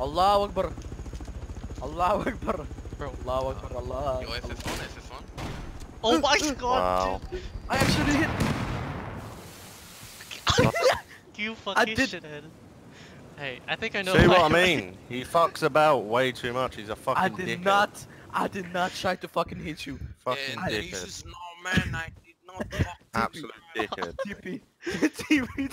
Allahu Akbar. Allahu Akbar. Bro. Allahu Akbar. Allah. Yo, SS1, SS1. Oh my god, Wow. I actually hit. You fucking did- shithead. Hey, I think I know See what I mean? He fucks about way too much. He's a fucking I did dickhead. not. I did not try to fucking hit you. Fucking yeah, dickhead. Jesus, no man, I did not Absolute dickhead. TP. TP.